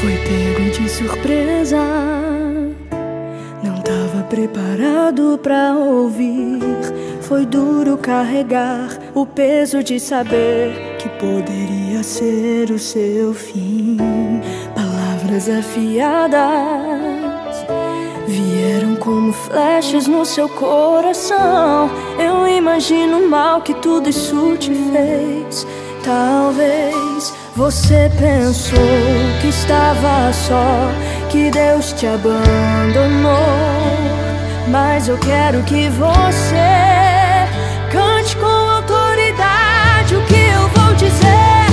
Foi pego de surpresa. Não tava preparado pra ouvir. Foi duro carregar o peso de saber que poderia ser o seu fim. Palavras afiadas vieram como flechas no seu coração. Eu imagino o mal que tudo isso te fez. Talvez você pensou que estava só, que Deus te abandonou. Mas eu quero que você cante com autoridade o que eu vou dizer.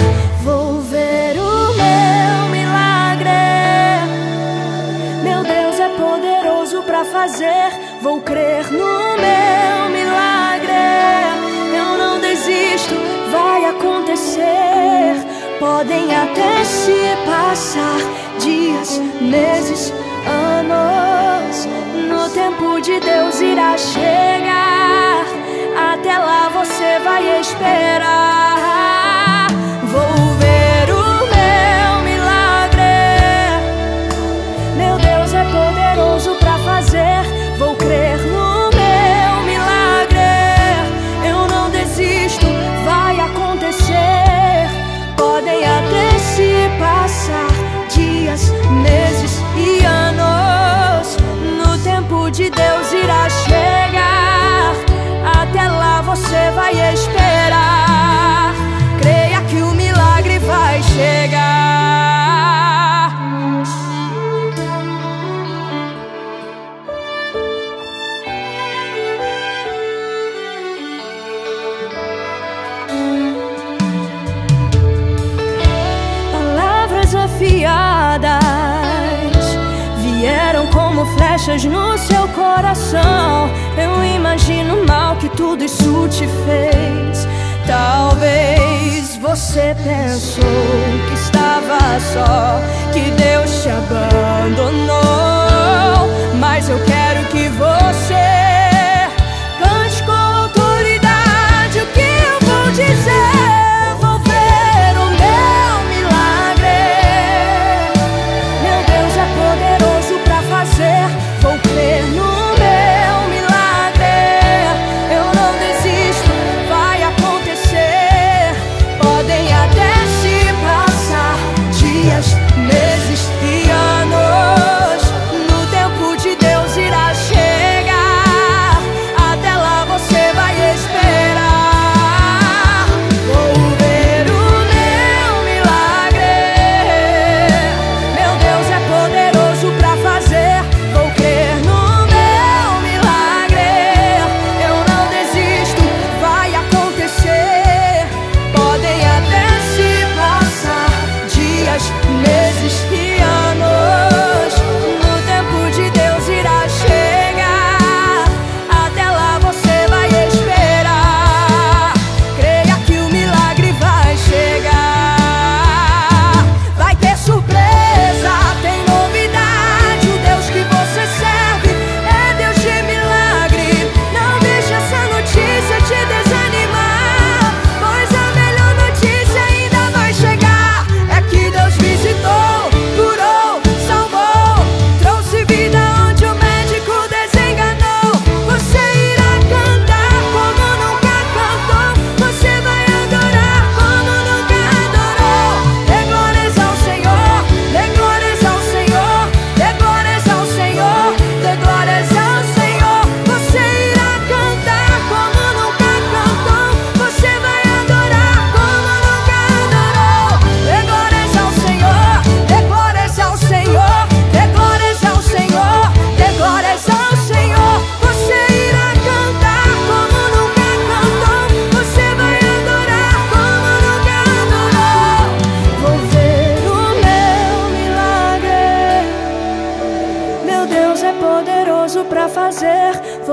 Vou ver o meu milagre. Meu Deus é poderoso para fazer. Vou crer no meu milagre. Eu não desisto, vai acontecer podem até se passar dias, meses, anos. No tempo de Deus irá chegar. Até lá você vai esperar. brechas no seu coração. Eu imagino o mal que tudo isso te fez. Talvez você pensou que estava só, que Deus te abandonou.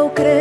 vou crer.